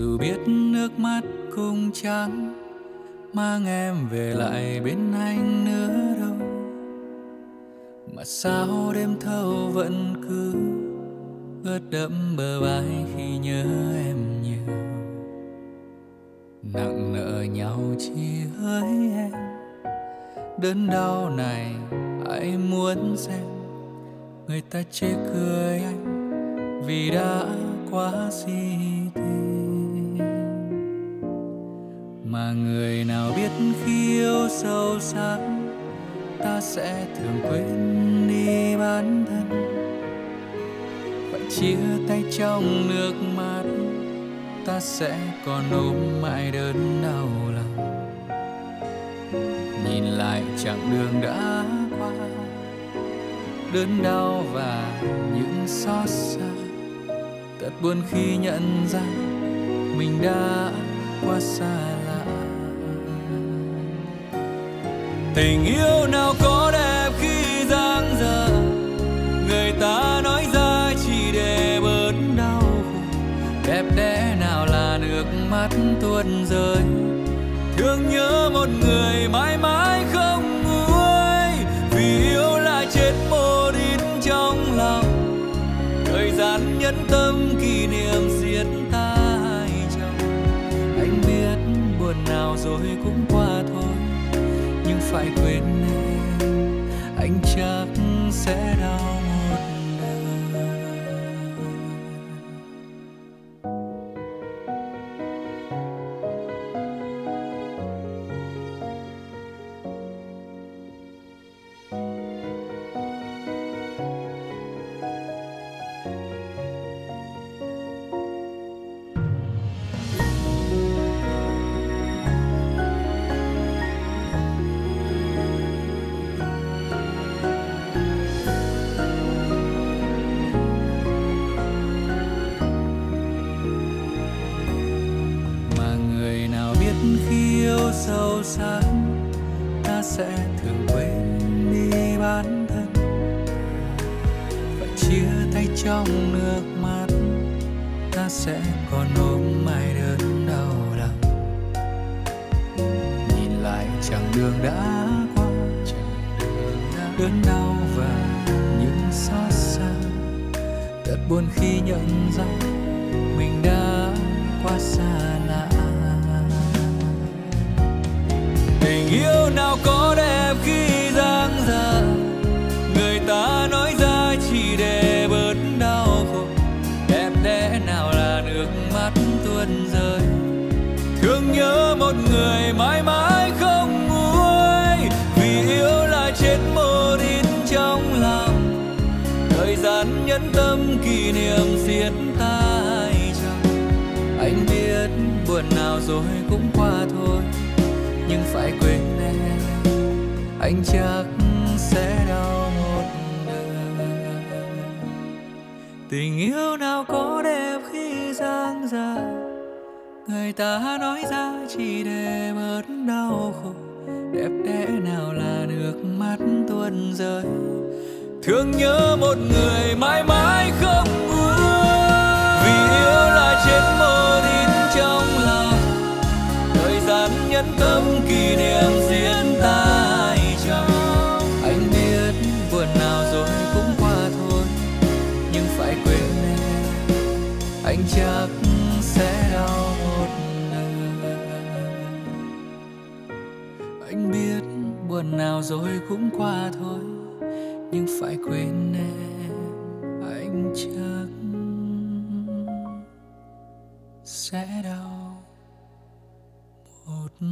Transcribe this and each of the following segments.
dù biết nước mắt cũng trắng, mang em về lại bên anh nữa đâu. Mà sao đêm thâu vẫn cứ ướt đẫm bờ vai khi nhớ em nhiều? Nặng nợ nhau chỉ hỡi em, đớn đau này ai muốn xem? Người ta chê cười anh vì đã quá xin sâu sắc ta sẽ thường quên đi bản thân. Và chia tay trong nước mắt, ta sẽ còn ôm mãi đớn đau lòng. Nhìn lại chặng đường đã qua, đớn đau và những xót xa. Thật buồn khi nhận ra mình đã quá xa. Tình yêu nào có đẹp khi giang dở? Người ta nói ra chỉ để bớt đau khổ. Đẹp đẽ nào là nước mắt tuôn rơi? Thương nhớ một người mãi mãi không nguôi. Vì yêu là chết một đi trong lòng. Thời gian nhẫn tâm nhưng chắc sẽ đau một đời tình yêu nào có đẹp khi dang dài người ta nói ra chỉ để bớt đau khổ. Đẹp đẽ nào là nước mắt tuôn rơi? Thương nhớ một người mãi mãi không vui. Vì yêu là chết mơ trong lòng. Thời gian nhân tâm rồi cũng qua thôi nhưng phải quên em anh chắc sẽ đau một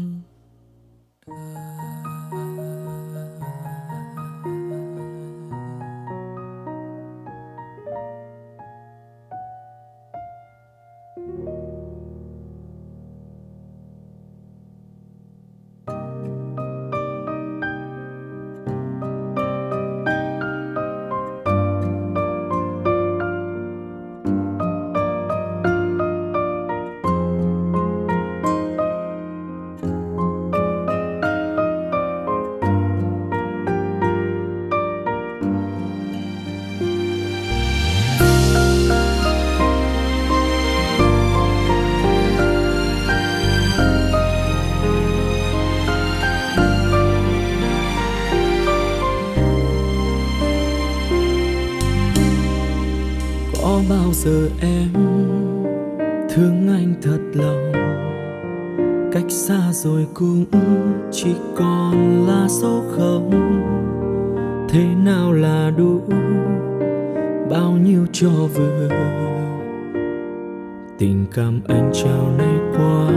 cảm anh trao nay quá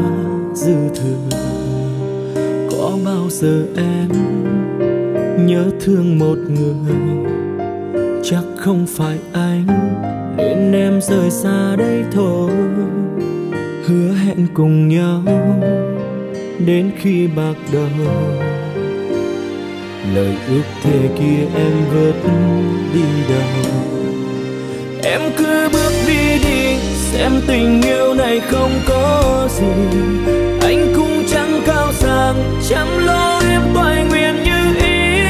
dư thừa. Có bao giờ em nhớ thương một người? Chắc không phải anh, nên em rời xa đây thôi. Hứa hẹn cùng nhau đến khi bạc đầu. Lời ước thề kia em vớt đi đâu em cứ xem tình yêu này không có gì. Anh cũng chẳng cao sang, chăm lo em toại nguyện như ý.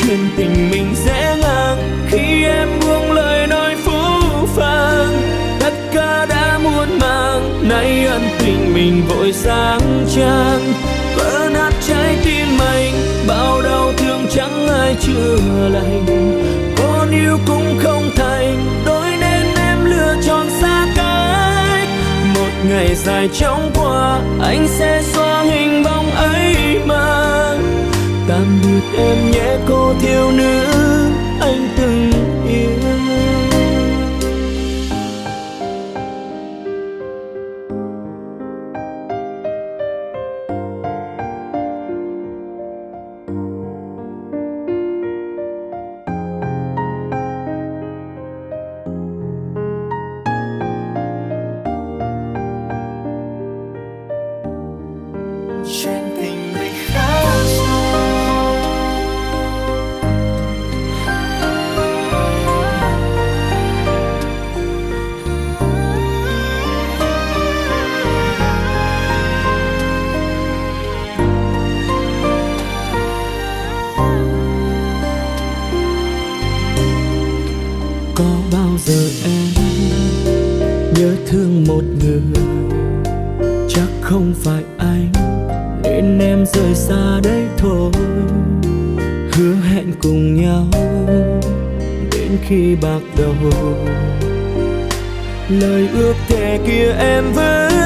Chuyện tình mình sẽ ngang, khi em buông lời nói phũ phàng. Tất cả đã muôn màng, nay ân tình mình vội sáng trang. Vỡ nát trái tim anh, bao đau thương chẳng ai chữa lành. Ngày dài chóng qua, anh sẽ xóa hình bóng ấy mà. Tạm biệt em nhé, cô thiếu nữ. Anh từng khi bạc đầu. Lời ước thề kia em vẫn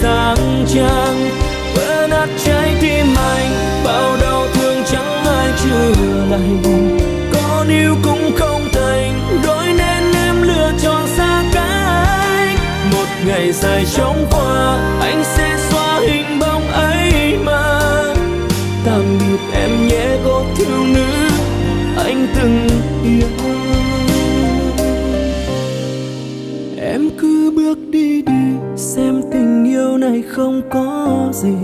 sáng trăng, vỡ nát trái tim anh, bao đau thương chẳng ai chữa lành. Con yêu cũng không thành, đôi nên em lựa chọn xa cách. Một ngày dài trống qua, anh sẽ xóa hình bóng ấy mà. Tạm biệt em nhé, cô thiếu nữ, anh từng yêu. không có gì.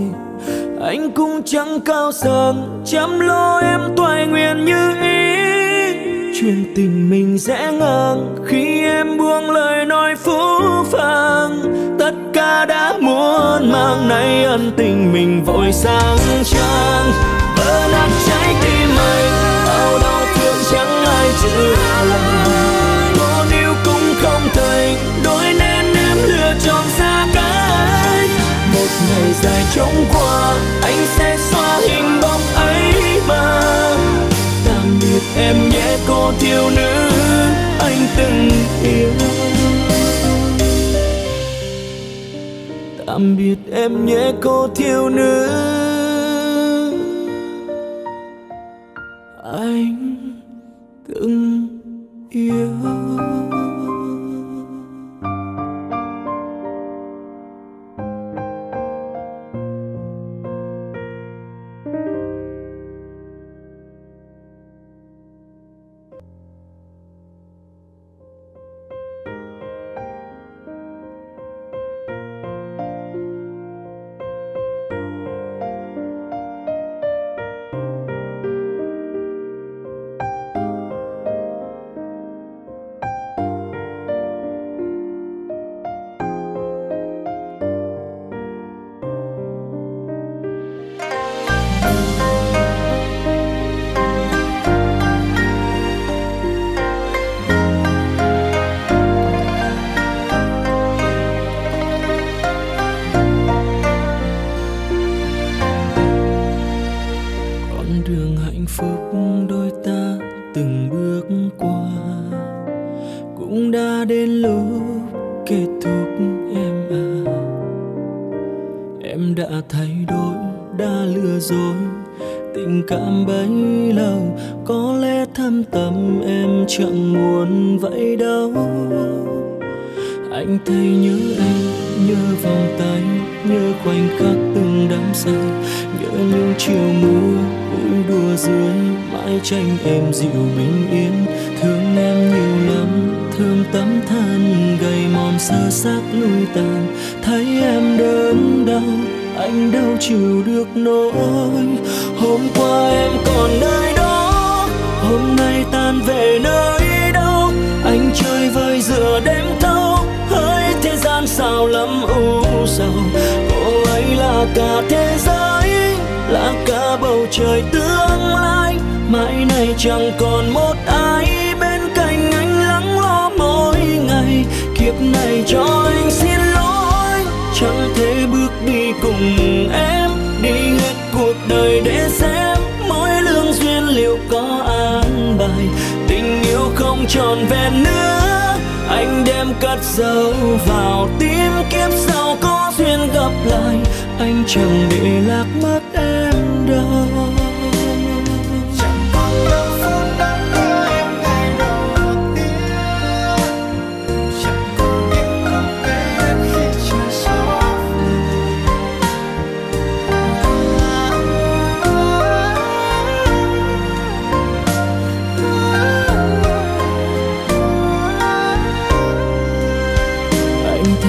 Anh cũng chẳng cao sang chăm lo em toại nguyện như ý. Chuyện tình mình dễ ngang khi em buông lời nói phú phàng. Tất cả đã muốn mang nay ân tình mình vội sang trang. Vỡ nát trái tim anh bao đau thương chẳng ai chịu dài chóng qua, anh sẽ xóa hình bóng ấy mà. Tạm biệt em nhé, cô thiếu nữ, anh từng yêu. Tạm biệt em nhé, cô thiếu nữ.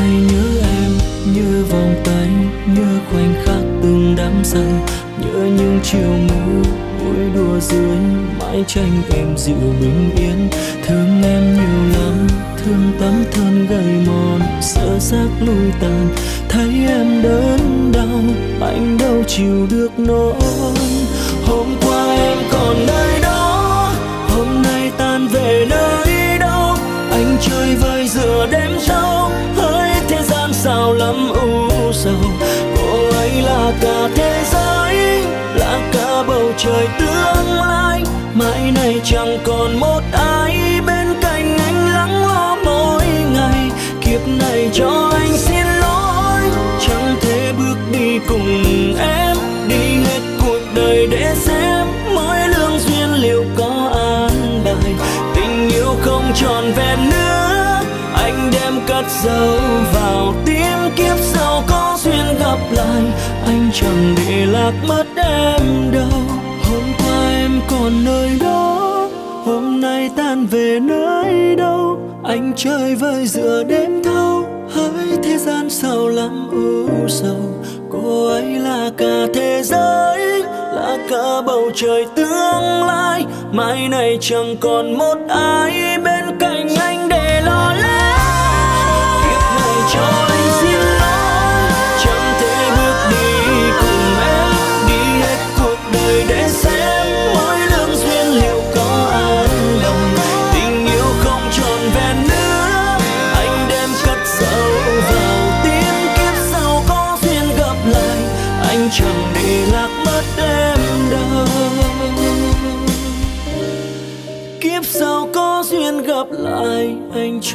Nhớ em như vòng tay, nhớ khoảnh khắc từng đắm say nhớ những chiều mưa vui đùa dưới mãi tranh em dịu bình yên thương em nhiều lắm thương tấm thân gầy mòn sợ xác lui tàn thấy em đớn đau anh đâu chịu được nỗi hôm qua em còn đây. Chẳng còn một ai bên cạnh anh lắng lo mỗi ngày. Kiếp này cho anh xin lỗi, chẳng thể bước đi cùng em. Đi hết cuộc đời để xem mỗi lương duyên liệu có an bài. Tình yêu không tròn vẹn nữa, anh đem cất dấu vào tim. Kiếp sau có duyên gặp lại, anh chẳng để lạc mất em đâu. Hôm qua em còn nơi đó về nơi đâu, anh chơi vơi giữa đêm thâu. Hỡi thế gian sao lắm ưu sầu, cô ấy là cả thế giới, là cả bầu trời tương lai. Mai này chẳng còn một ai biết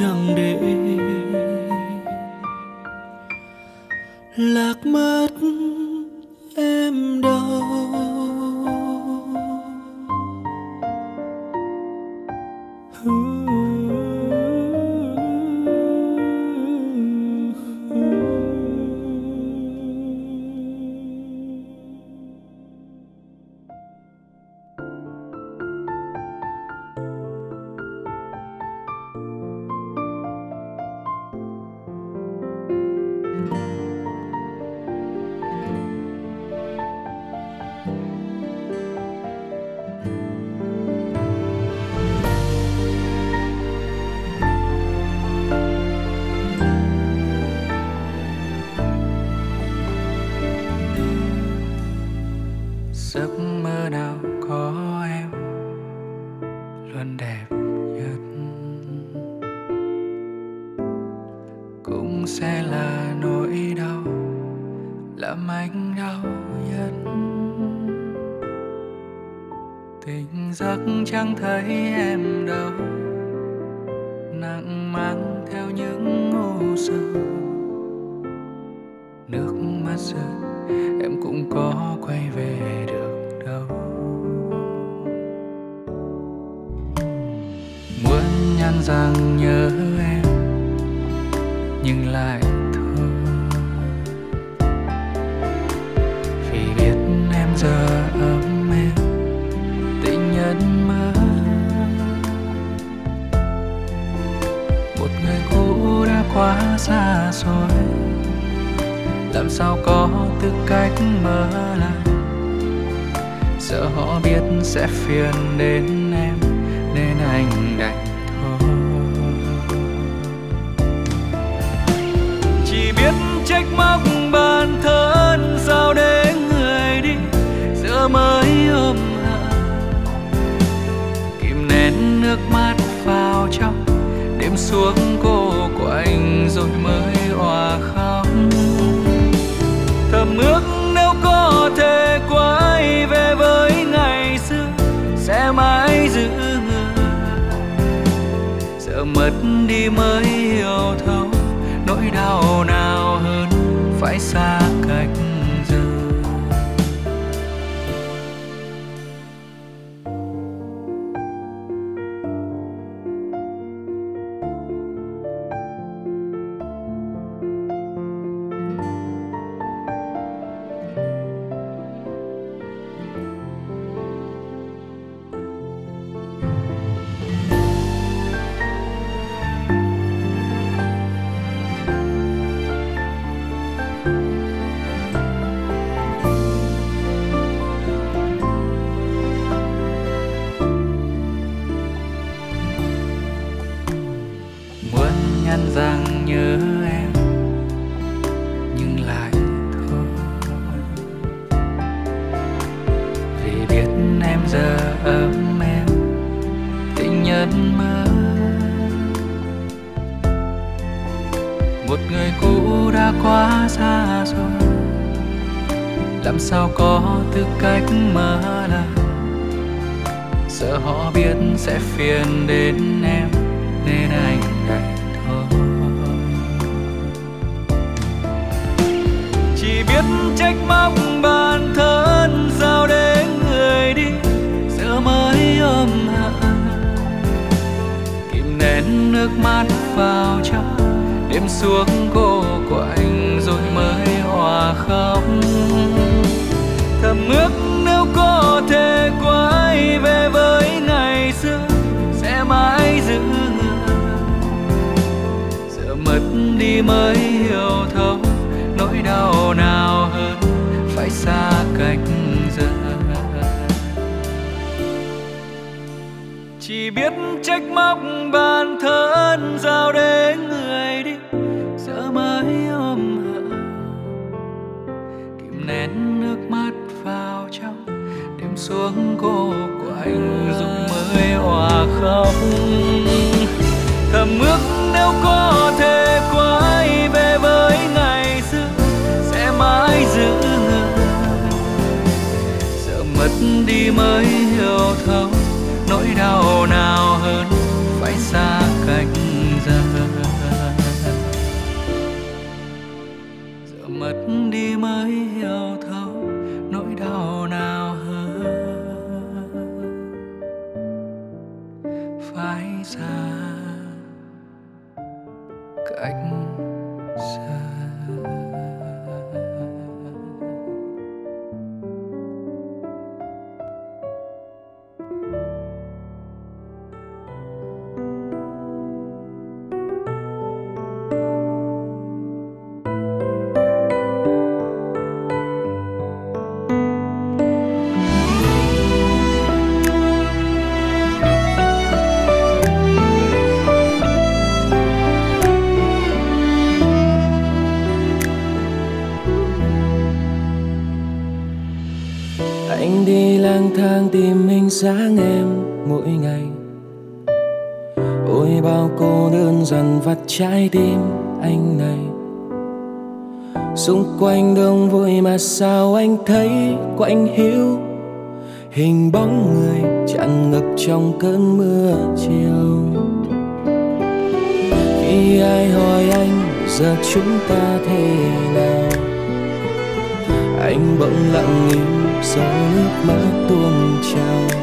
chẳng để lạc mất chẳng thấy em đâu. nhắn rằng nhớ em, nhưng lại thôi. Vì biết em giờ ấm em, tình nhân mơ. Một người cũ đã quá xa rồi, làm sao có tư cách mà là? Sợ họ biết sẽ phiền đến em, nên anh trách móc bản thân sao để người đi giờ mới ôm hận kìm nén nước mắt vào trong, đêm xuống cô của anh rồi mới hòa khóc. Thầm ước nếu có thể quay về với ngày xưa, sẽ mãi giữ giờ mất đi mới hiểu thấu nỗi đau nào xa cách dần chỉ biết trách móc bản thân giao đến người đi giờ mới ôm hận kìm nén nước mắt vào trong, đêm xuống cô của anh dùng mới hòa khóc. Thầm ước nếu có thể mới thang tìm hình dáng em mỗi ngày. Ôi, bao cô đơn dần vặt trái tim anh này. Xung quanh đông vui mà sao anh thấy quạnh hiu? Hình bóng người chặn ngập trong cơn mưa chiều. Khi ai hỏi anh, giờ chúng ta thế nào? Anh bỗng lặng im dòng nước mắt tuôn trào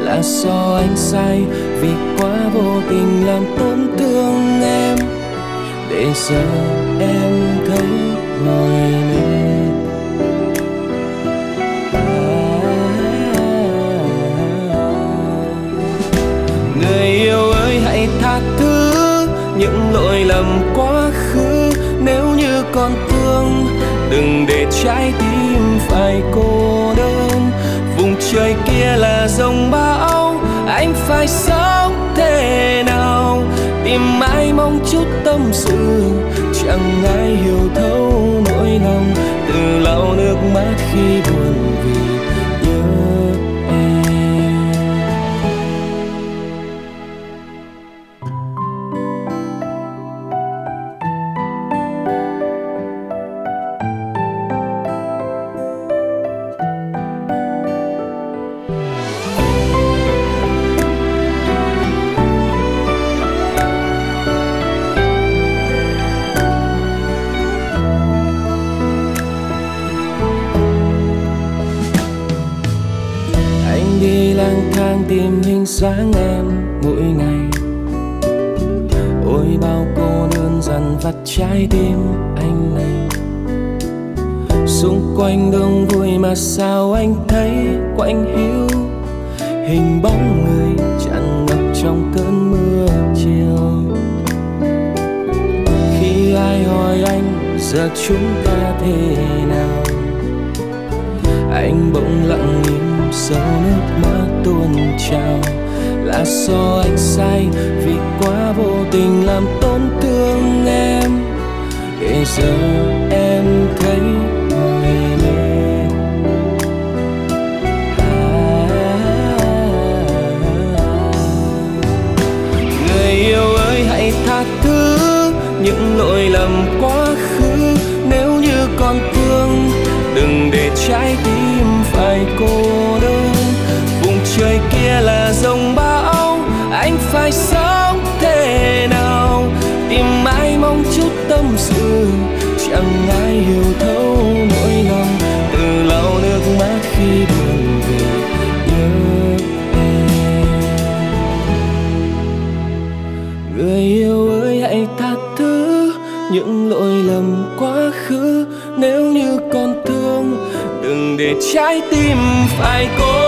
là do anh sai vì quá vô tình làm tổn thương em để giờ em thấy ngồi mình người yêu ơi hãy tha thứ những lỗi lầm quá khứ nếu như còn thương đừng để trái tim không phải cô đơn. Vùng trời kia là dòng bão, anh phải sống thế nào? Tìm mãi mong chút tâm sự, chẳng ai hiểu thấu nỗi lòng. Từ lau nước mắt khi buồn vì những lỗi lầm quá khứ. Nếu như còn thương, đừng để trái tim phải cô đơn. Vùng trời kia là dòng bão anh phải sao trái tim phải cố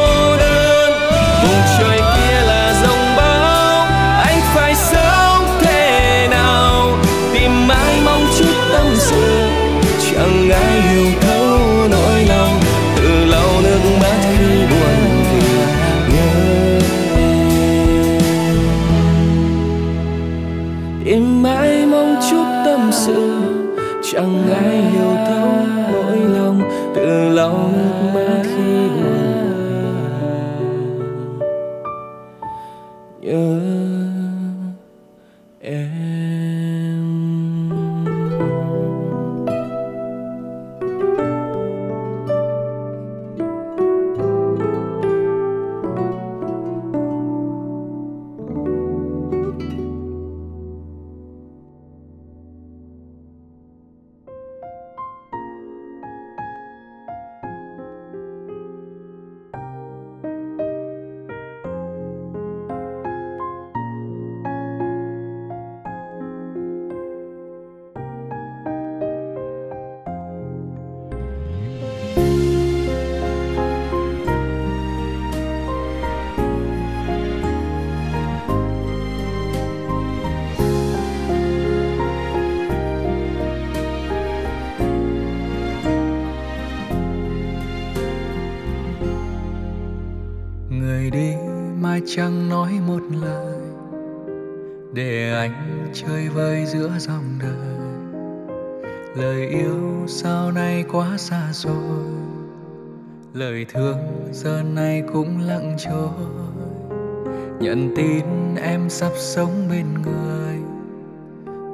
em sắp sống bên người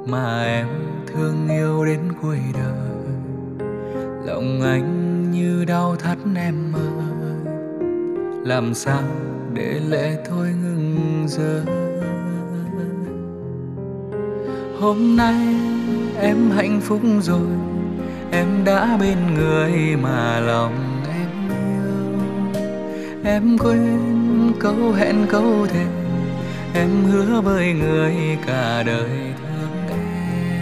mà em thương yêu đến cuối đời. Lòng anh như đau thắt em ơi, làm sao để lệ thôi ngừng rơi? Hôm nay em hạnh phúc rồi, em đã bên người mà lòng em yêu. Em quên câu hẹn câu thề em hứa với người cả đời thương em.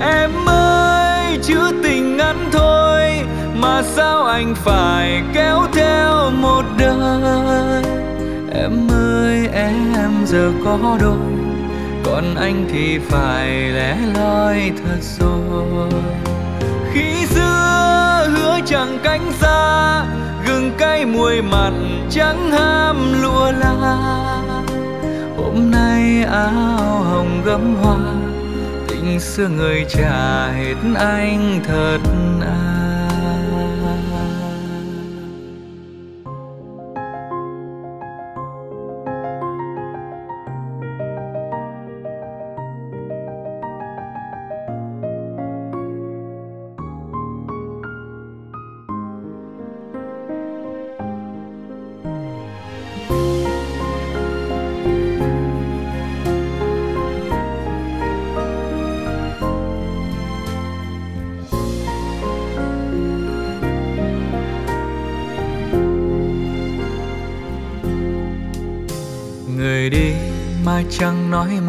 Em ơi, chữ tình ngắn thôi mà sao anh phải kéo theo một đời? Em ơi, em giờ có đôi, còn anh thì phải lẻ loi thật rồi. Khi xưa hứa chẳng cánh xa, gừng cay mùi mặn chẳng ham lụa la hôm nay áo hồng gấm hoa tình xưa người trả hết anh thời.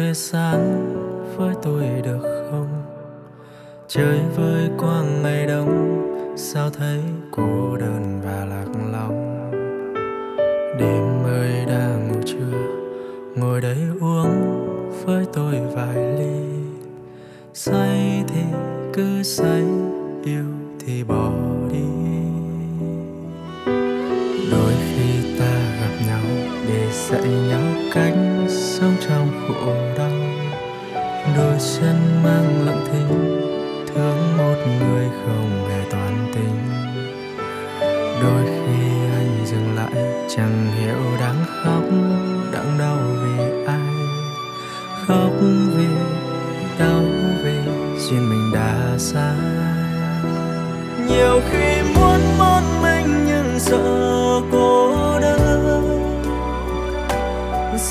thể sáng với tôi được không? Chơi với qua ngày đông, sao thấy cô đơn và lạc lòng đêm ơi đang ngủ trưa, ngồi đây uống với tôi vài ly. Say thì cứ say, yêu thì bỏ đi. để dạy nhau cách sống trong khổ đau. Đôi chân mang lặng thinh, thương một người không hề toàn tình. Đôi khi anh dừng lại, chẳng hiểu đáng khóc, đang đau vì ai. Khóc vì đau vì duyên mình đã xa. nhiều khi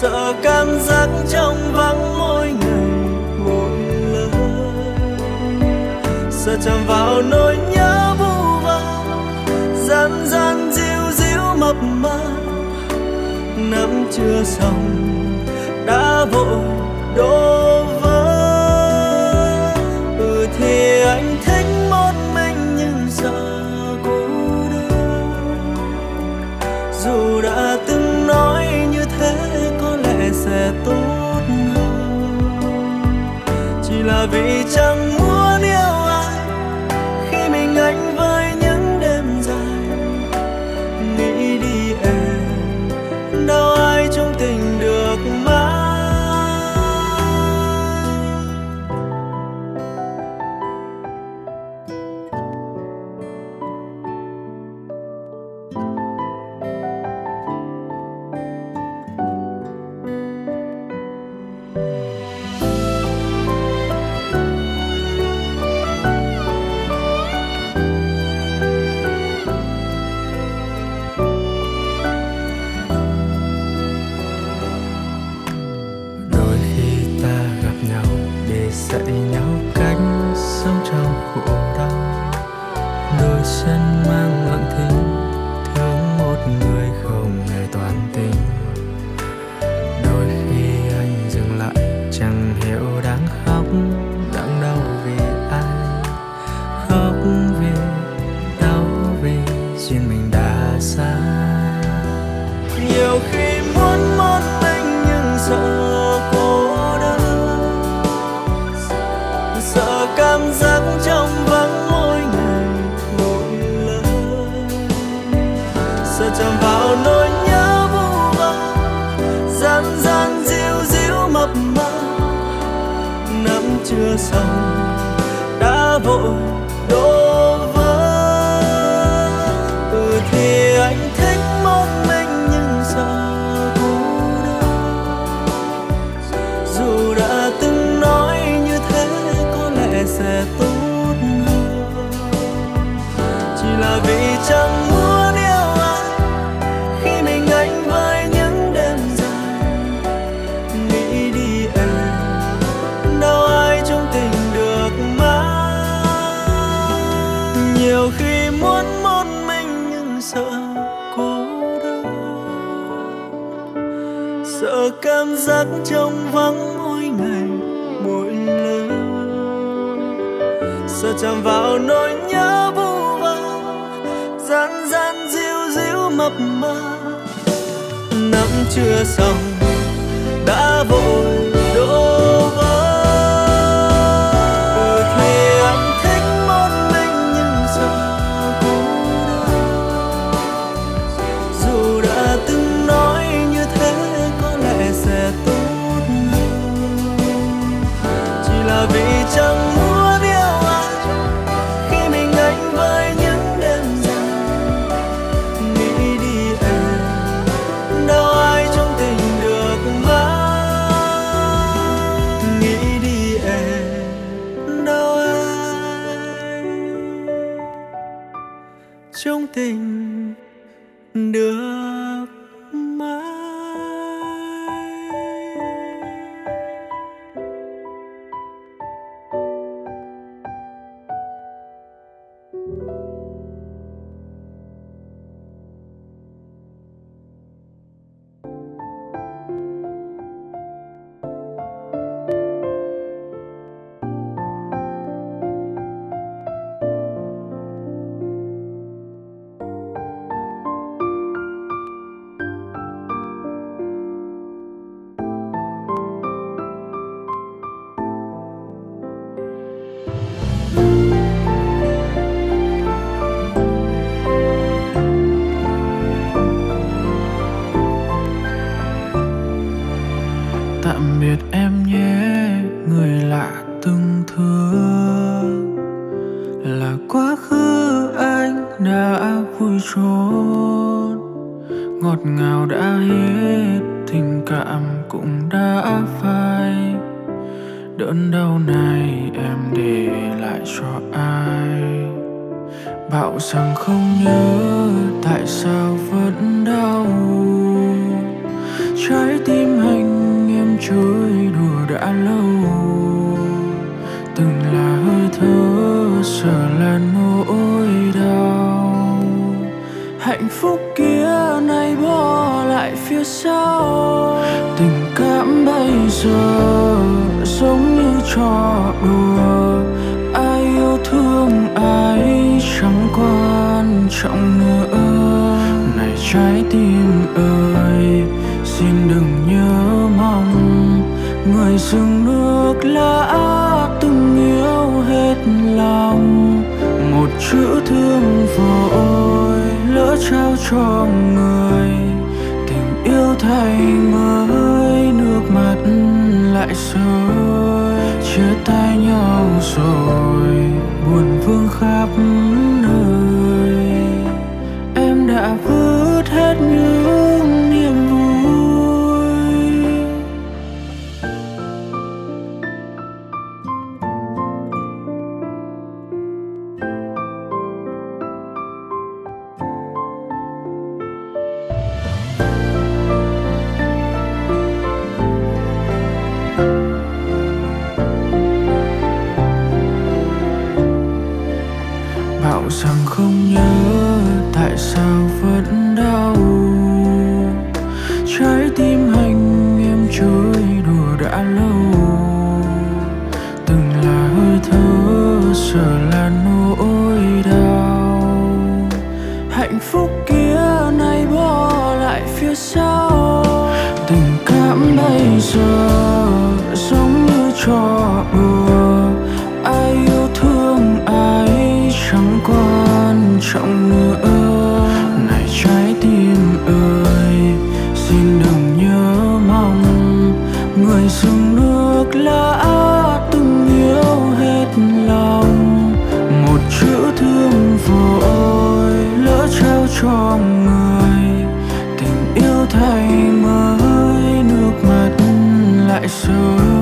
sợ cảm giác trong vắng mỗi ngày mỗi lời sợ chạm vào nỗi nhớ vu vơ gian gian diu diu mập mờ. Năm chưa xong, đã vội đôi sẽ tốt hơn. Chỉ là vì chẳng chưa xong đã vội đôi chạm vào nỗi nhớ vu vơ, gian gian diu diu mập mờ. Nắng chưa xong, đã vội người lạ từng thương là quá khứ anh đã vui trốn. Ngọt ngào đã hết, tình cảm cũng đã phai. Đớn đau này em để lại cho ai? Bảo rằng không nhớ tại sao vẫn đau. Trái tim phúc kia nay bỏ lại phía sau. Tình cảm bây giờ giống như trò đùa. Ai yêu thương, ai chẳng quan trọng nữa. Này trái tim ơi, xin đừng nhớ mong. Người dừng nước lã từng yêu hết lòng. Một chữ thương vội trao cho người tình yêu thay chữ thương vội lỡ trao cho người, tình yêu thay mới, nước mắt lại rơi.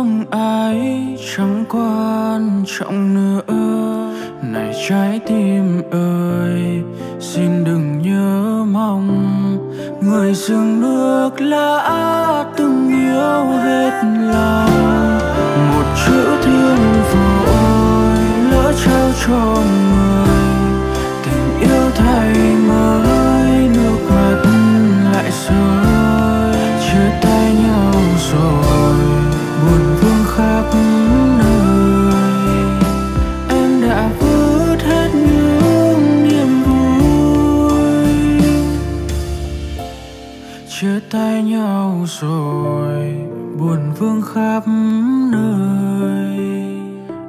Thương ai chẳng quan trọng nữa. Này trái tim ơi, xin đừng nhớ mong. Người dừng nước lã nhau rồi buồn vương khắp nơi.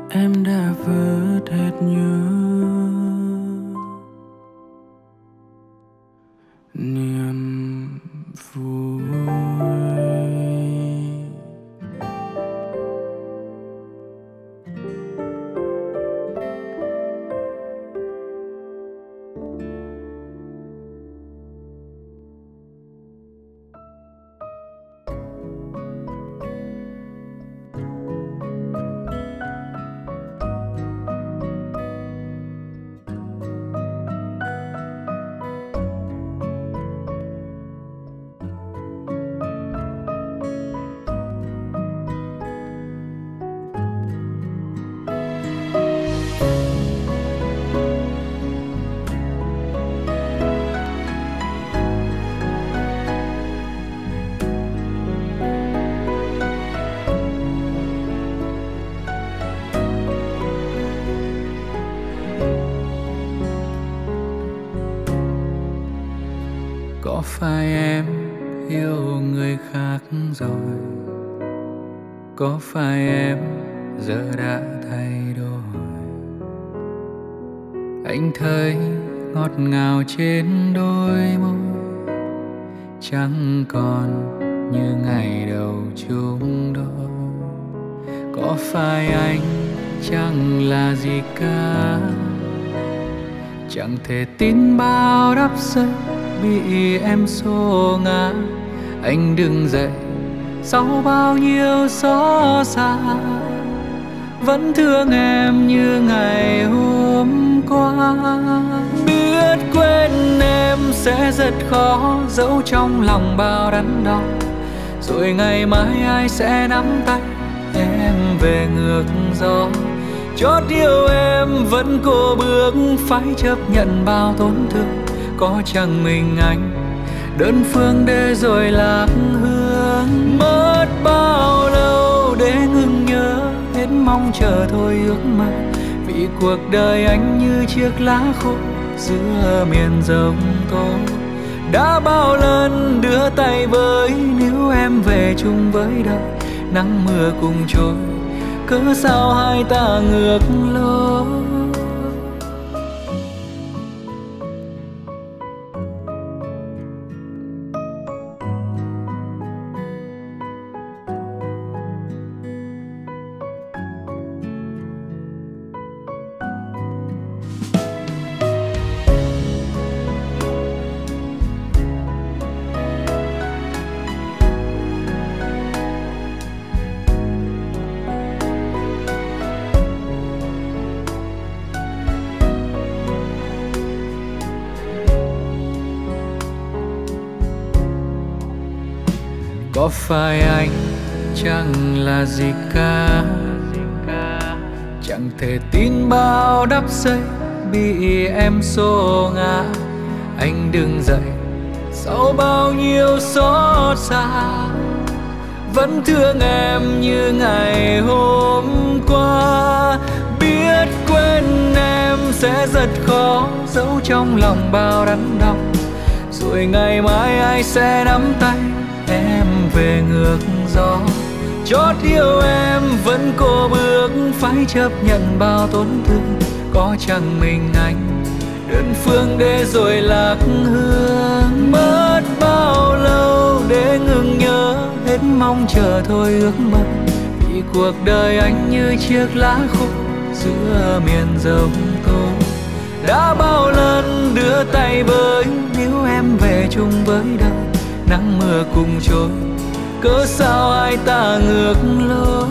Em đã vỡ hết những anh thấy ngọt ngào trên đôi môi, chẳng còn như ngày đầu chung đôi. Có phải anh chẳng là gì cả? Chẳng thể tin bao đắp giây bị em xô ngã. Anh đừng dậy, sau bao nhiêu xót xa, vẫn thương em như ngày hôm qua. Biết quên em sẽ rất khó giấu trong lòng bao đắn đo. Rồi ngày mai ai sẽ nắm tay em về ngược gió. Chót yêu em vẫn cô bước phải chấp nhận bao tổn thương. Có chẳng mình anh đơn phương để rồi lạc hương mất bao lâu để ngừng nhớ, hết mong chờ thôi ước mơ cuộc đời anh như chiếc lá khô, giữa miền rồng tố đã bao lần đưa tay với nếu em về chung với đời, nắng mưa cùng trôi. Cớ sao hai ta ngược lối? Phải anh, chẳng là gì cả. Chẳng thể tin bao đắp xây bị em xô ngã. Anh đừng dậy sau bao nhiêu xót xa. Vẫn thương em như ngày hôm qua. Biết quên em sẽ rất khó giấu trong lòng bao đắn đau. Rồi ngày mai ai sẽ nắm tay? Về ngược gió. Chót yêu em vẫn cô bước, phải chấp nhận bao tổn thương. Có chẳng mình anh, đơn phương để rồi lạc hương mất bao lâu để ngừng nhớ, hết mong chờ thôi ước mơ. Vì cuộc đời anh như chiếc lá khô, giữa miền rồng tô. Đã bao lần đưa tay với nếu em về chung với đời nắng mưa cùng trôi cớ sao ai ta ngược lối?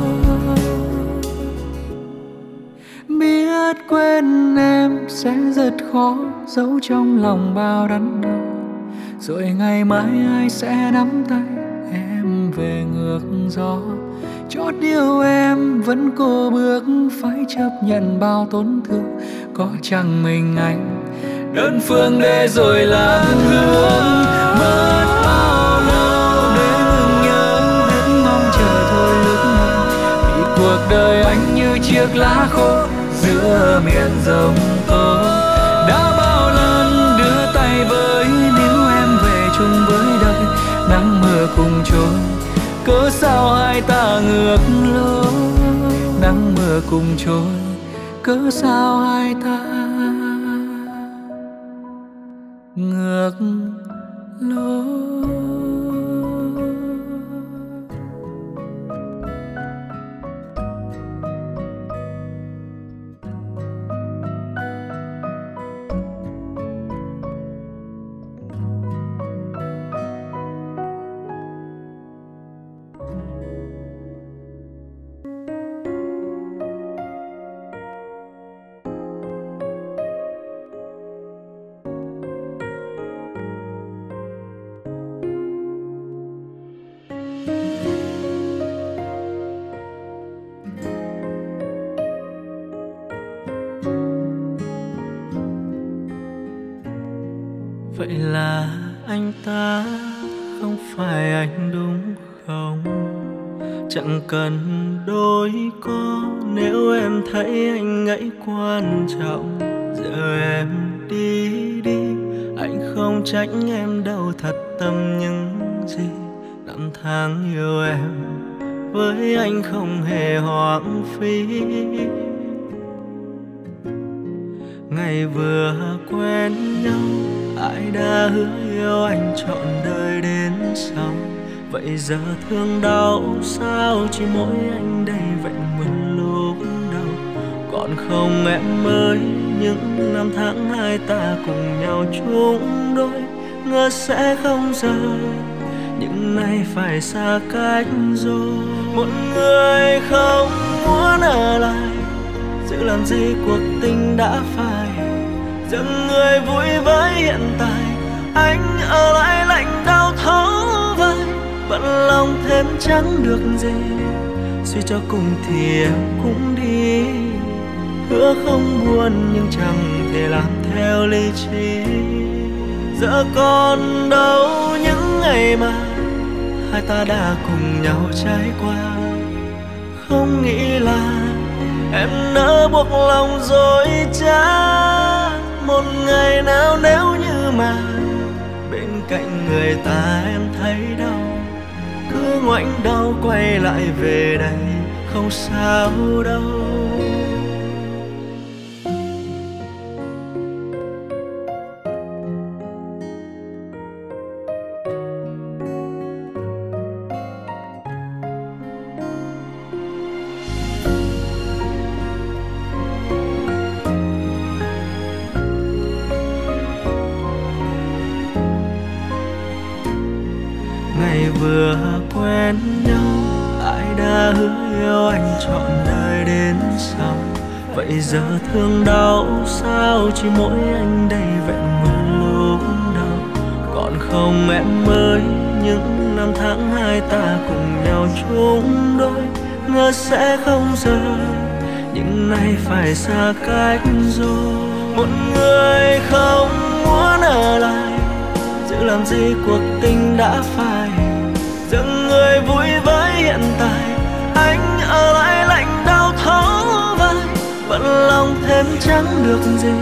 Biết quên em sẽ rất khó giấu trong lòng bao đắn đau rồi ngày mai ai sẽ nắm tay em về ngược gió? Chót yêu em vẫn cô bước phải chấp nhận bao tổn thương. Có chẳng mình anh đơn phương để rồi lãng hương mất bao lâu đời anh như chiếc lá khô giữa miền rồng tố đã bao lần đưa tay với nếu em về chung với đời, nắng mưa cùng trôi cớ sao hai ta ngược lối, nắng mưa cùng trôi cớ sao hai ta ngược lối? Trách em đâu thật tâm những gì năm tháng yêu em. Với anh không hề hoang phí. Ngày vừa quen nhau, ai đã hứa yêu anh trọn đời đến sau? Vậy giờ thương đau sao? Chỉ mỗi anh đây vậy nguyên lúc đầu. Còn không em ơi những năm tháng hai ta cùng nhau chung đôi ngờ sẽ không rời. Nhưng nay phải xa cách rồi, một người không muốn ở lại. Giữ làm gì cuộc tình đã phai dừng người vui với hiện tại. Anh ở lại lạnh đau thấu vai vẫn lòng thêm chẳng được gì. Suy cho cùng thì em cũng đi hứa không buồn nhưng chẳng thể làm theo lý trí. Giờ còn đâu những ngày mà hai ta đã cùng nhau trải qua. Không nghĩ là em nỡ buộc lòng dối trá. Một ngày nào nếu như mà bên cạnh người ta em thấy đau, cứ ngoảnh đau quay lại về đây không sao đâu. Phải xa cách rồi một người không muốn ở lại, giữ làm gì cuộc tình đã phai. Dừng người vui với hiện tại, anh ở lại lạnh đau thấu vai. Bận lòng thêm chẳng được gì,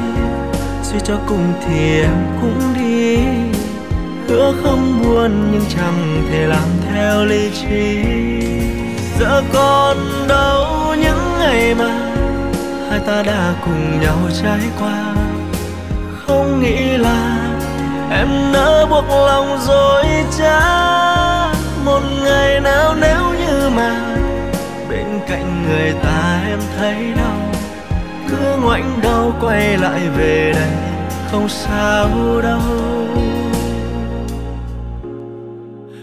suy cho cùng thì em cũng đi. Hứa không buồn nhưng chẳng thể làm theo lý trí. Giờ còn đâu những ngày mà hai ta đã cùng nhau trải qua. Không nghĩ là em nỡ buộc lòng dối trá một ngày nào nếu như mà bên cạnh người ta em thấy đau, cứ ngoảnh đầu quay lại về đây không sao đâu.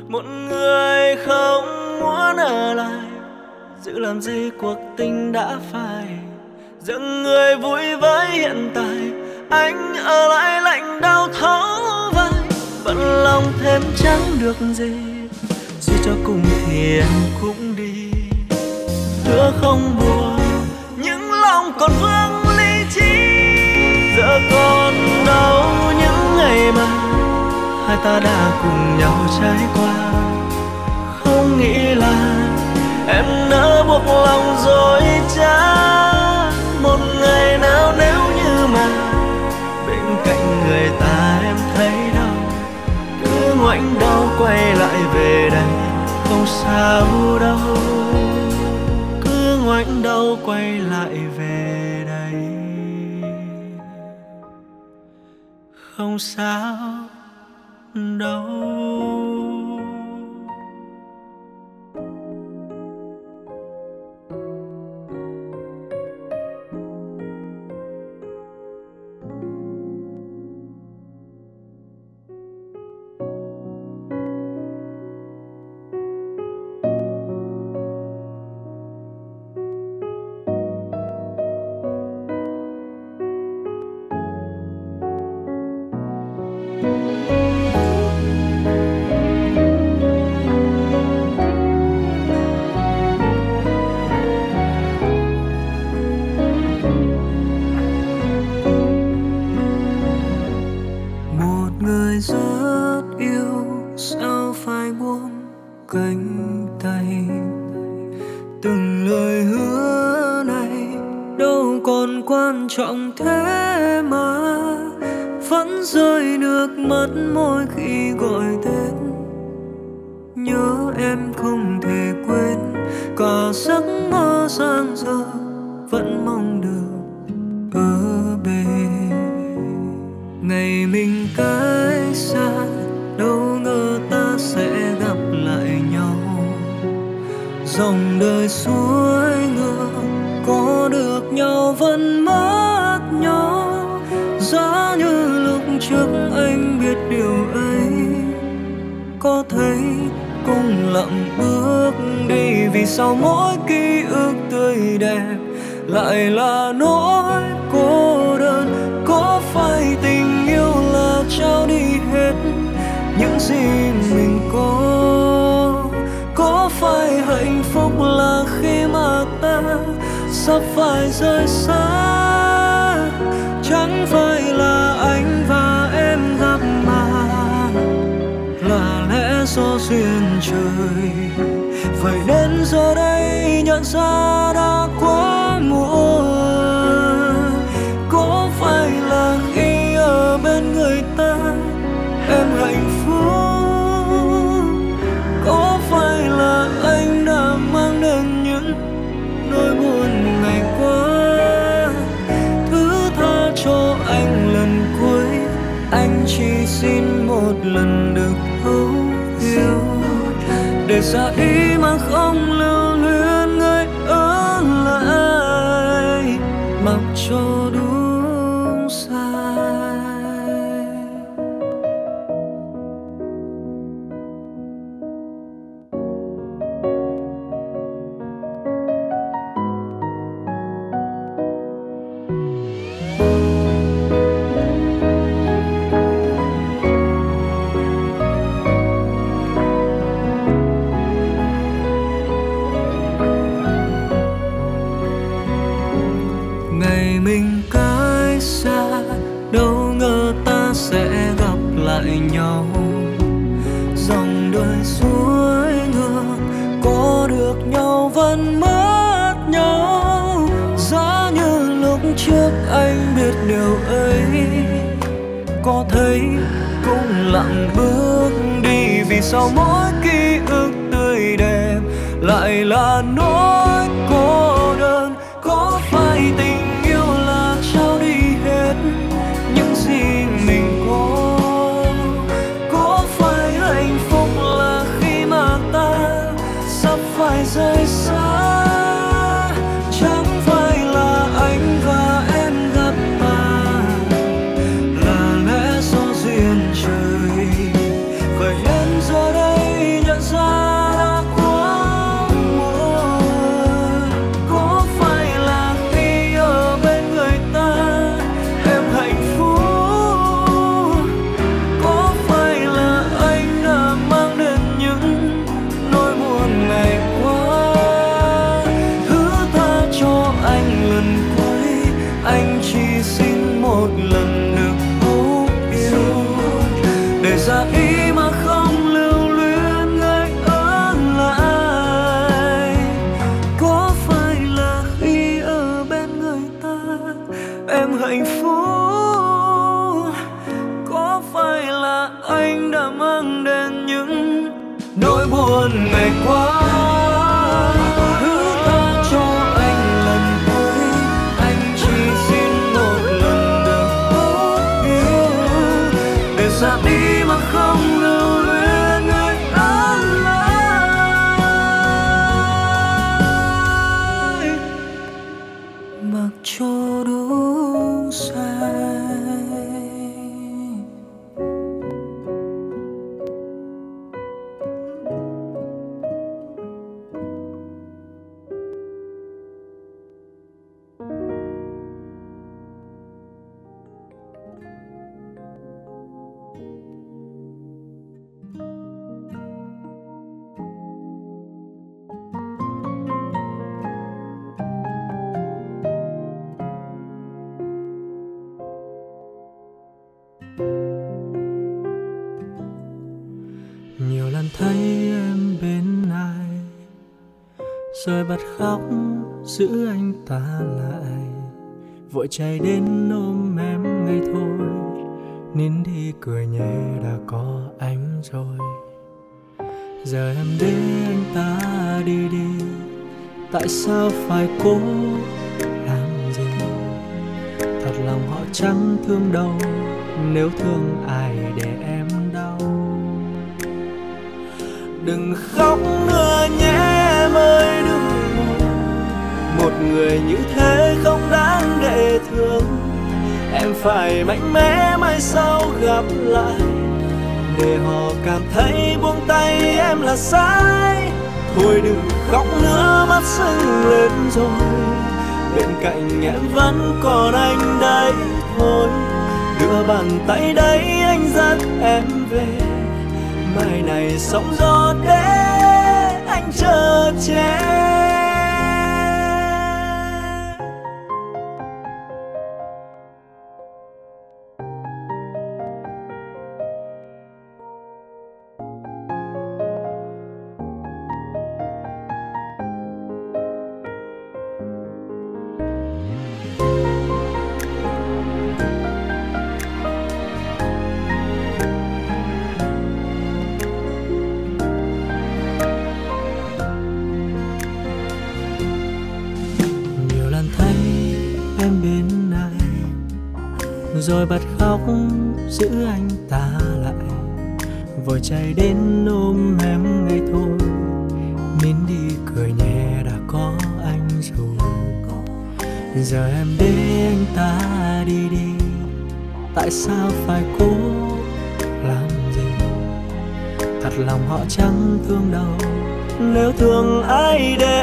Một người không muốn ở lại, giữ làm gì cuộc tình đã phai dừng người vui với hiện tại, anh ở lại lạnh đau thấu vai, vẫn lòng thêm chẳng được gì duy cho cùng thì em cũng đi. Hứa không buồn, những lòng còn vương lý trí, giờ còn đâu những ngày mà hai ta đã cùng nhau trải qua. Không nghĩ là em nỡ buộc lòng rồi trá cứ đau quay lại về đây, không sao đâu. Cứ ngoảnh đau quay lại về đây. Không sao đâu. Thấy cùng lặng bước đi vì sao mỗi ký ức tươi đẹp lại là nỗi cô đơn. Có phải tình yêu là trao đi hết những gì mình có? Có phải hạnh phúc là khi mà ta sắp phải rời xa? Do duyên trời. Vậy đến giờ đây nhận ra đã quá muộn. Có phải là khi ở bên người ta em hạnh phúc? Có phải là anh đã mang đến những nỗi buồn ngày qua? Thứ tha cho anh lần cuối, anh chỉ xin một lần được thấu để ý mà không lưu đi vì rồi bật khóc giữ anh ta lại. Vội chạy đến ôm em ngay thôi, nín đi cười nhẹ đã có anh rồi. Giờ em để anh ta đi đi, tại sao phải cố làm gì? Thật lòng họ chẳng thương đâu, nếu thương ai để em đừng khóc nữa nhé em ơi, đừng. Một người như thế không đáng để thương. Em phải mạnh mẽ mai sau gặp lại. Để họ cảm thấy buông tay em là sai. Thôi đừng khóc nữa, mắt sưng lên rồi. Bên cạnh em vẫn còn anh đây thôi. Đưa bàn tay đấy anh dắt em về mai này sóng gió đến anh chờ che chạy đến ôm em ngay thôi. Nín đi cười nhẹ đã có anh rồi. Giờ em để anh ta đi đi. Tại sao phải cố làm gì? Thật lòng họ chẳng thương đâu. Nếu thương ai để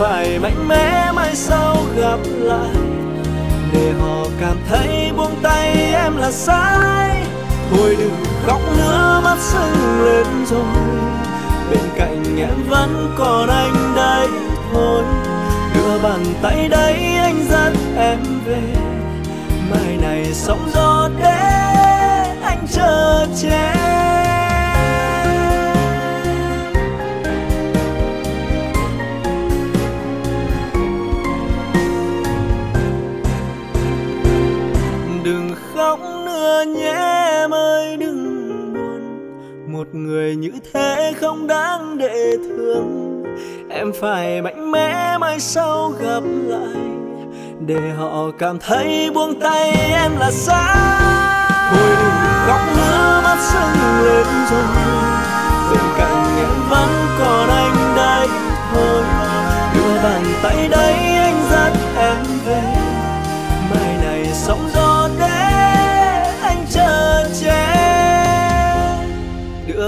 phải mạnh mẽ mai sau gặp lại. Để họ cảm thấy buông tay em là sai. Thôi đừng khóc nữa, mắt sưng lên rồi. Bên cạnh em vẫn còn anh đây, thôi. Đưa bàn tay đấy anh dắt em về. Mai này sóng gió để anh chờ che một người như thế không đáng để thương. Em phải mạnh mẽ mai sau gặp lại để họ cảm thấy buông tay em là sai. Thôi đừng khóc nữa mắt sưng lên rồi. Bên cạnh em vẫn còn anh đây thôi. Đưa bàn tay đấy anh dắt em về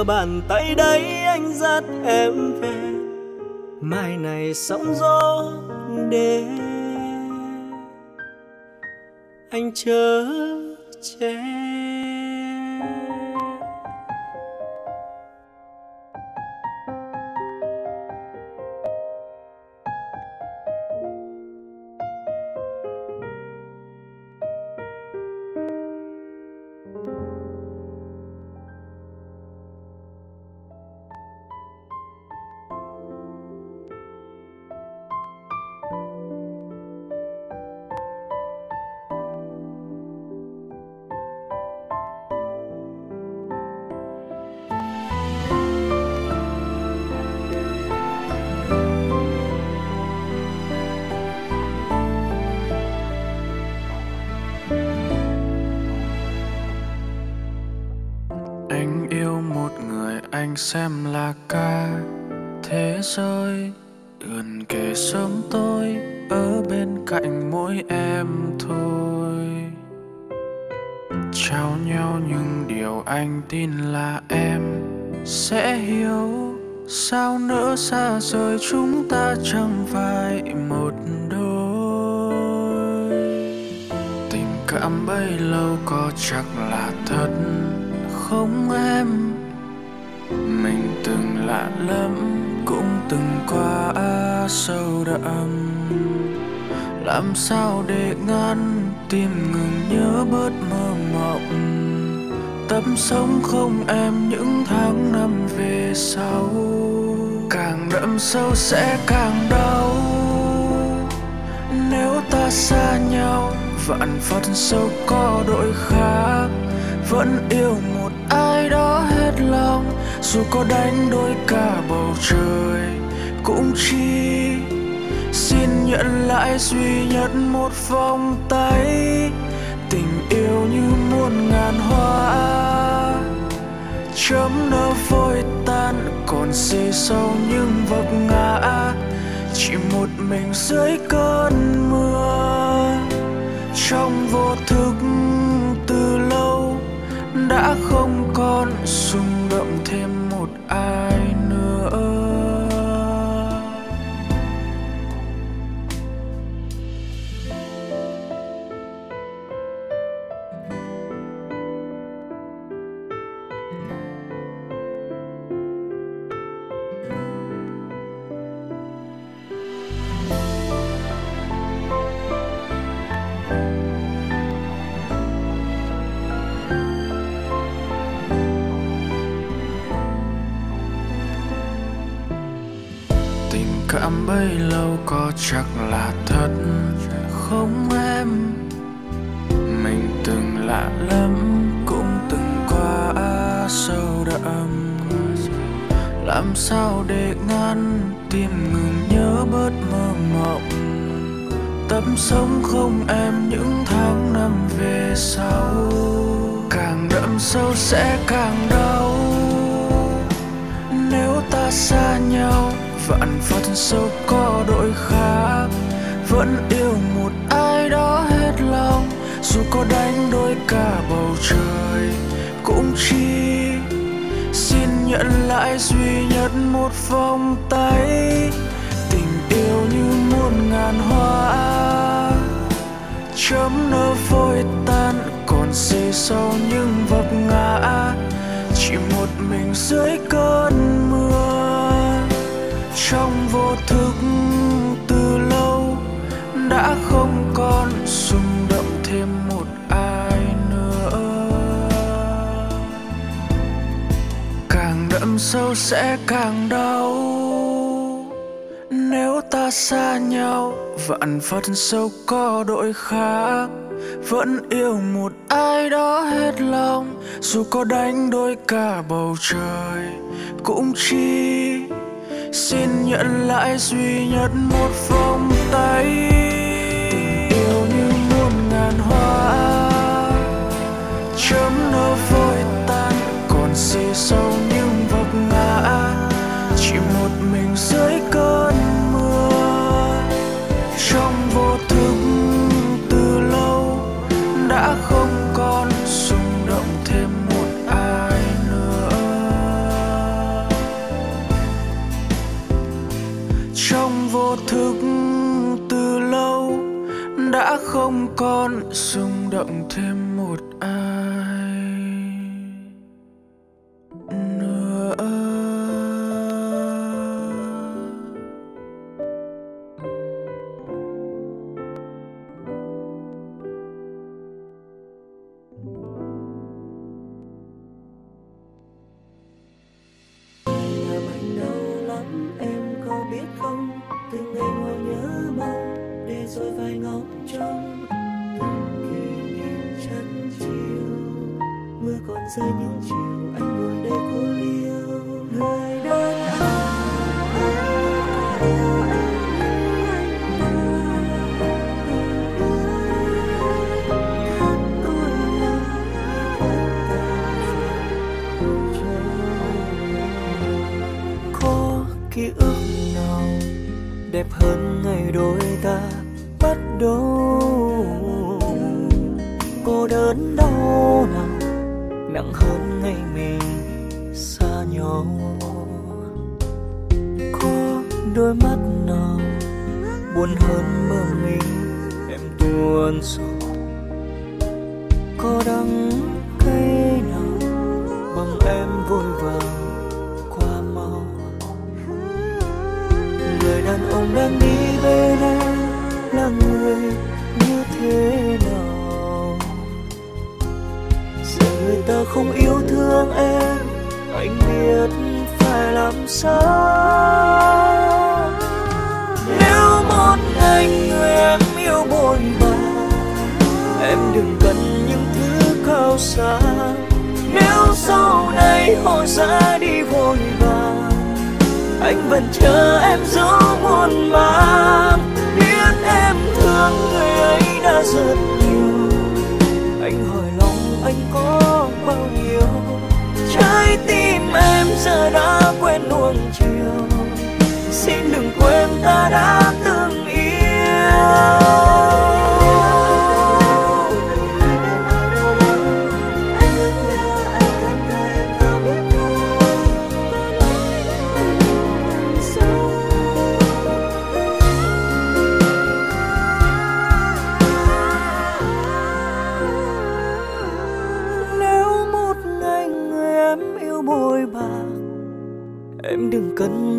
bàn tay đấy anh dắt em về. Mai này sóng gió để anh chờ che anh xem là ca thế giới. Gần kề sớm tôi, ở bên cạnh mỗi em thôi. Trao nhau những điều anh tin là em sẽ hiểu. Sao nỡ xa rời chúng ta chẳng phải một đôi? Tình cảm bấy lâu có chắc là thật không em? Lắm, cũng từng qua sâu đậm. Làm sao để ngăn tim ngừng nhớ bớt mơ mộng? Tâm sống không em những tháng năm về sau. Càng đậm sâu sẽ càng đau. Nếu ta xa nhau, vạn phật sâu có đội khác. Vẫn yêu một ai đó hết lòng dù có đánh đôi cả bầu trời, cũng chỉ xin nhận lại duy nhất một vòng tay. Tình yêu như muôn ngàn hoa, chấm nở vội tan, còn gì sau những vấp ngã. Chỉ một mình dưới cơn mưa, trong vô thức từ lâu, đã không bấy lâu có chắc là thật. Không em, mình từng lạ lắm, cũng từng qua sâu đậm. Làm sao để ngăn tim ngừng nhớ bớt mơ mộng? Tấm sống không em những tháng năm về sau. Càng đậm sâu sẽ càng đau. Nếu ta xa nhau vạn phật sâu có đội khác, vẫn yêu một ai đó hết lòng. Dù có đánh đôi cả bầu trời, cũng chỉ xin nhận lại duy nhất một vòng tay. Tình yêu như muôn ngàn hoa, chấm nở vội tan. Còn gì sau những vấp ngã, chỉ một mình dưới cơn trong vô thức từ lâu đã không còn xung động thêm một ai nữa. Càng đậm sâu sẽ càng đau. Nếu ta xa nhau, vạn phật sâu có đội khác. Vẫn yêu một ai đó hết lòng, dù có đánh đôi cả bầu trời, cũng chỉ xin nhận lại duy nhất một vòng tay. Yêu như muôn ngàn hoa, chấm nở vội tan. Còn xì sau những vấp ngã, chỉ một mình dưới cơn không còn rung động thêm một ai.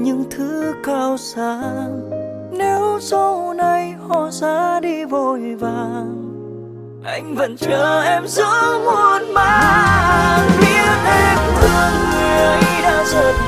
Những thứ cao xa nếu sau này họ ra đi vội vàng, anh vẫn chờ em giữa muôn mang biết em thương người ấy đã rất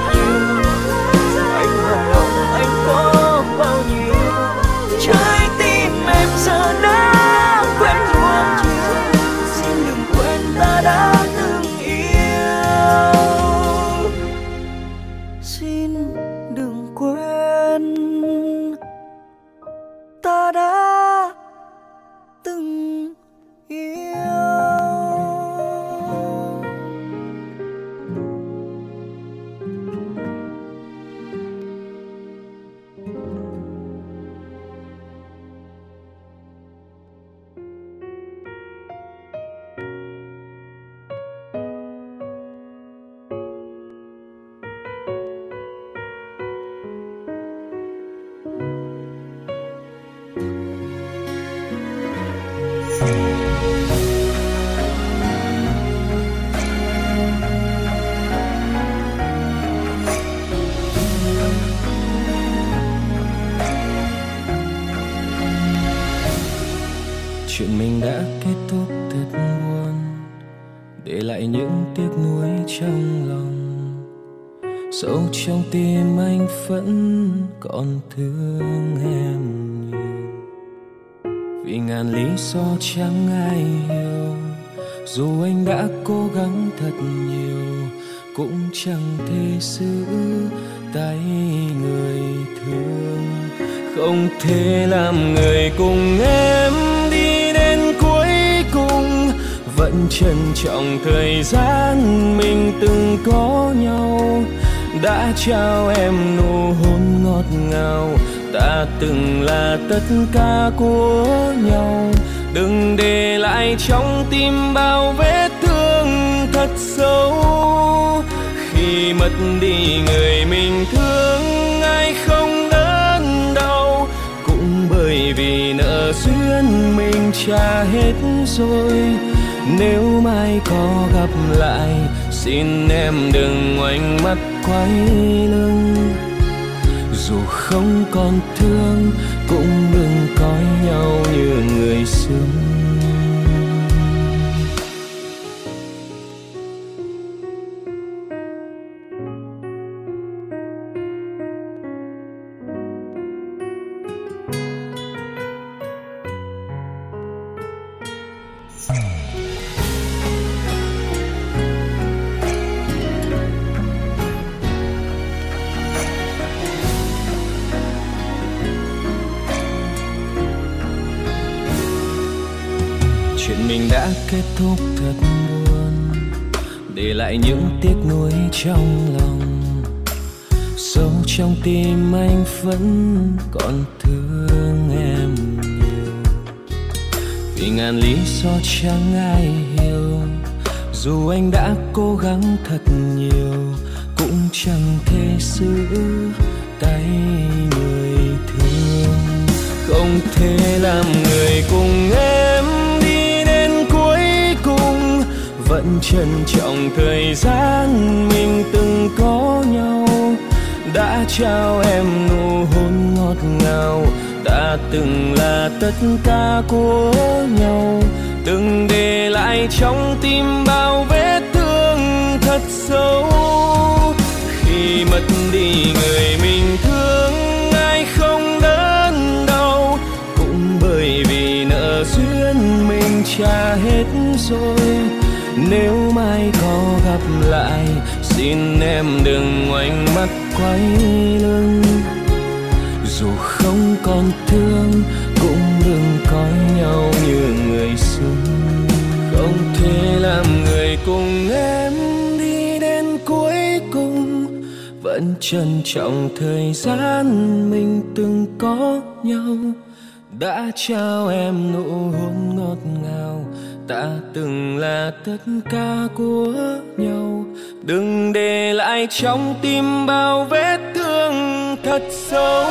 chẳng ai hiểu. Dù anh đã cố gắng thật nhiều, cũng chẳng thể giữ tay người thương. Không thể làm người cùng em đi đến cuối cùng. Vẫn trân trọng thời gian mình từng có nhau. Đã trao em nụ hôn ngọt ngào, ta từng là tất cả của nhau đừng để lại trong tim bao vết thương thật sâu. Khi mất đi người mình thương, ai không đớn đau? Cũng bởi vì nợ duyên mình trả hết rồi. Nếu mai có gặp lại, xin em đừng ngoảnh mắt quay lưng. Dù không còn thương lại những tiếc nuối trong lòng. Sâu trong tim anh vẫn còn thương em nhiều. Vì ngàn lý do chẳng ai hiểu, dù anh đã cố gắng thật nhiều, cũng chẳng thể giữ tay người thương. Không thể làm người cùng em. vẫn trân trọng thời gian mình từng có nhau. Đã trao em nụ hôn ngọt ngào, đã từng là tất cả của nhau. Từng để lại trong tim bao vết thương thật sâu. Khi mất đi người mình thương, ai không đớn đau. Cũng bởi vì nợ duyên mình trả hết rồi nếu mai có gặp lại, xin em đừng ngoảnh mắt quay lưng. Dù không còn thương, cũng đừng coi nhau như người xưa không thể làm người cùng em đi đến cuối cùng. Vẫn trân trọng thời gian mình từng có nhau. Đã trao em nụ hôn ngọt ngào ta từng là tất cả của nhau. Đừng để lại trong tim bao vết thương thật sâu.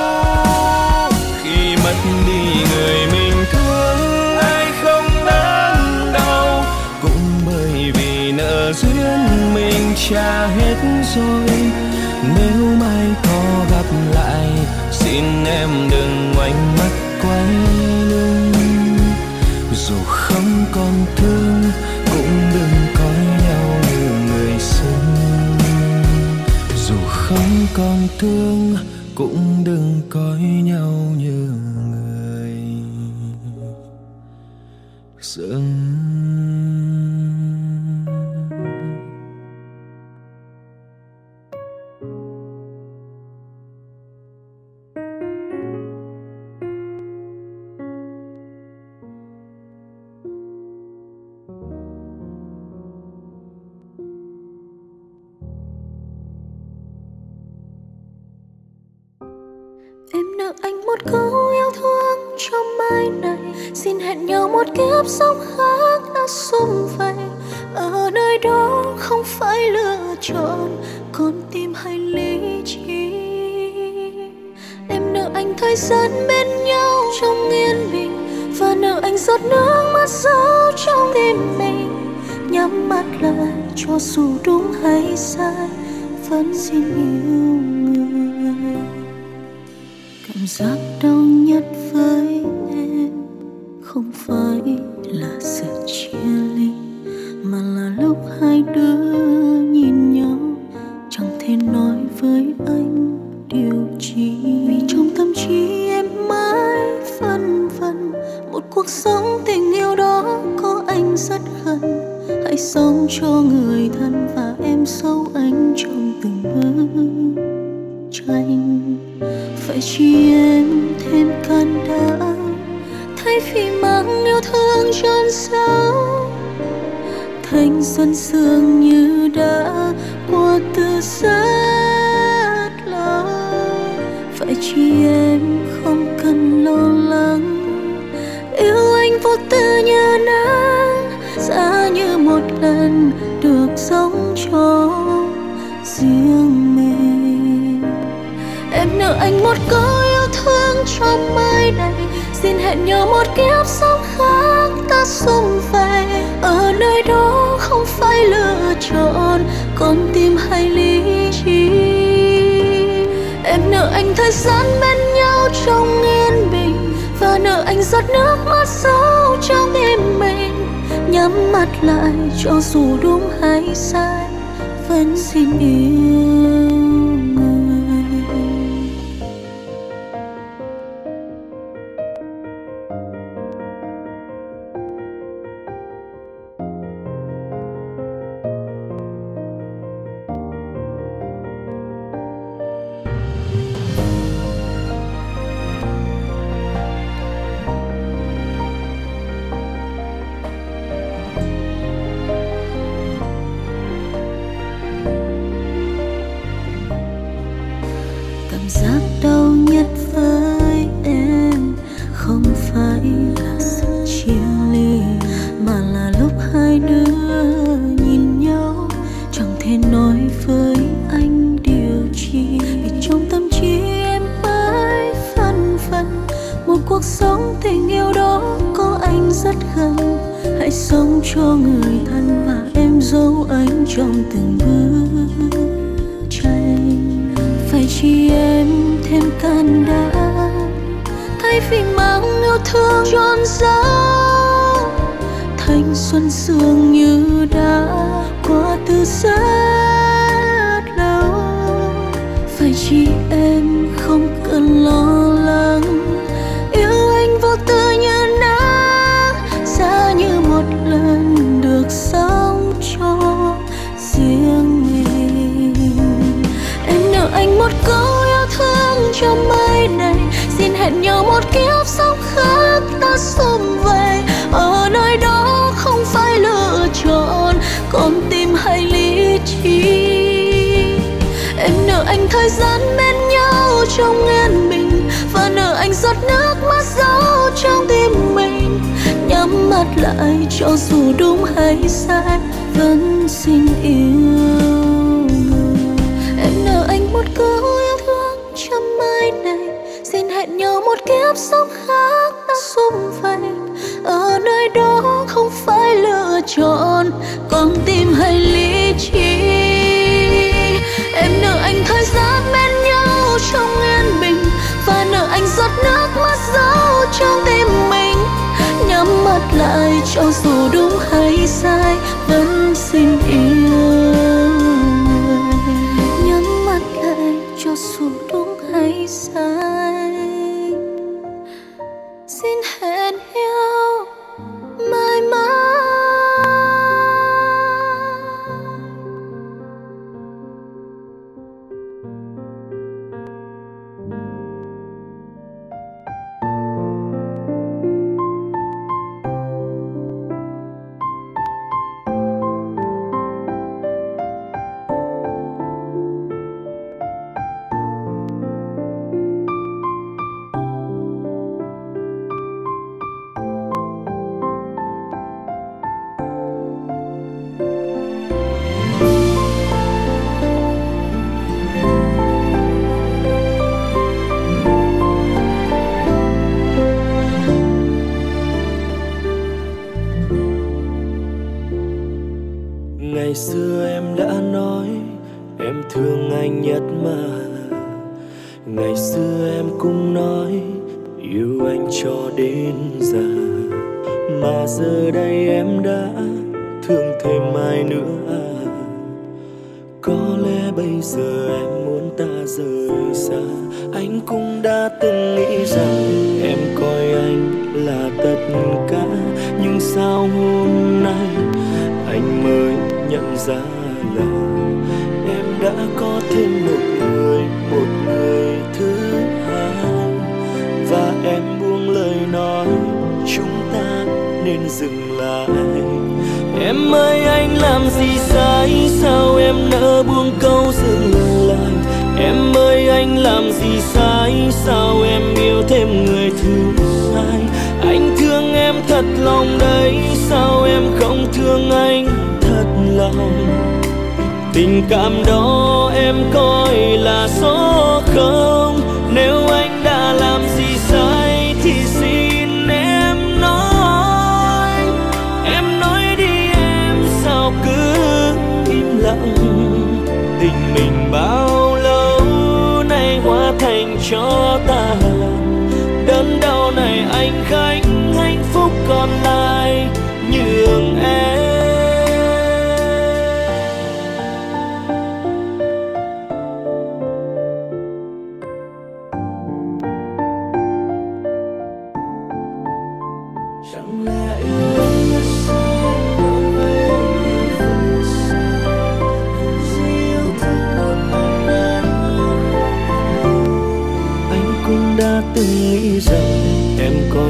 Khi mất đi người mình thương, ai không đớn đau? Cũng bởi vì nợ duyên mình trả hết rồi. Nếu mai có gặp lại, xin em đừng ngoảnh mắt quay thương cũng đừng coi nhau như người. Dường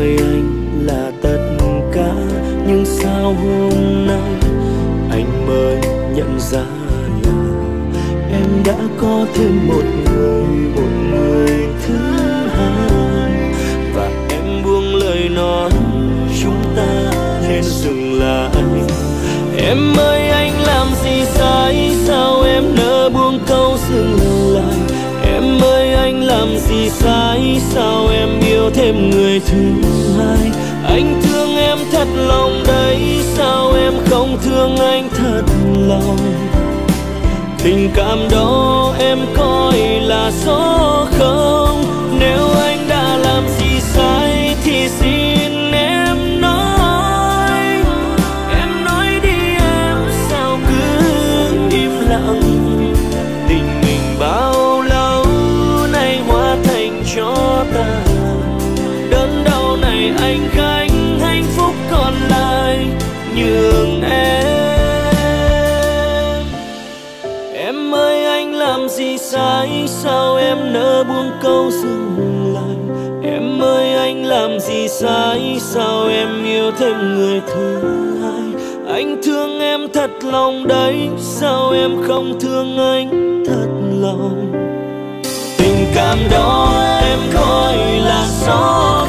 đời anh là tất cả. Nhưng sao hôm nay anh mới nhận ra? thêm người thứ hai. Anh thương em thật lòng đấy, sao em không thương anh thật lòng? Tình cảm đó em coi là số thứ hai. Anh thương em thật lòng đấy, sao em không thương anh thật lòng? Tình cảm đó em coi là gió